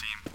team.